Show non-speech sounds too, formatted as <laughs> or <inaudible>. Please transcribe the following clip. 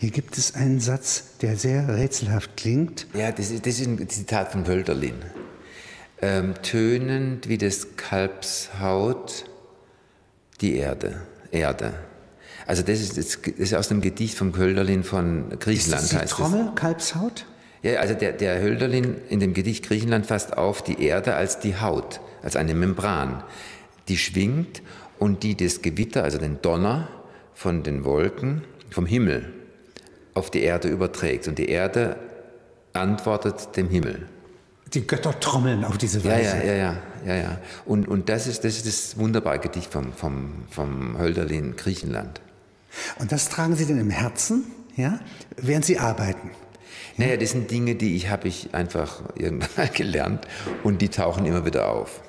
Hier gibt es einen Satz, der sehr rätselhaft klingt. Ja, das ist, das ist ein Zitat von Hölderlin. Ähm, tönend wie des Kalbs Haut die Erde. Erde. Also das ist, das ist aus dem Gedicht von Hölderlin von Griechenland. Ist das die Trommel, es. Kalbshaut? Ja, also der, der Hölderlin in dem Gedicht Griechenland fasst auf die Erde als die Haut, als eine Membran, die schwingt und die das Gewitter, also den Donner von den Wolken, vom Himmel auf die Erde überträgt. Und die Erde antwortet dem Himmel. Die Götter trommeln auf diese Weise. ja, ja, ja, ja, ja. Und, und das, ist, das ist das wunderbare Gedicht vom, vom, vom Hölderlin Griechenland. Und das tragen Sie denn im Herzen, ja, während Sie arbeiten. Naja, das sind Dinge, die ich habe ich einfach irgendwann <laughs> mal gelernt und die tauchen immer wieder auf.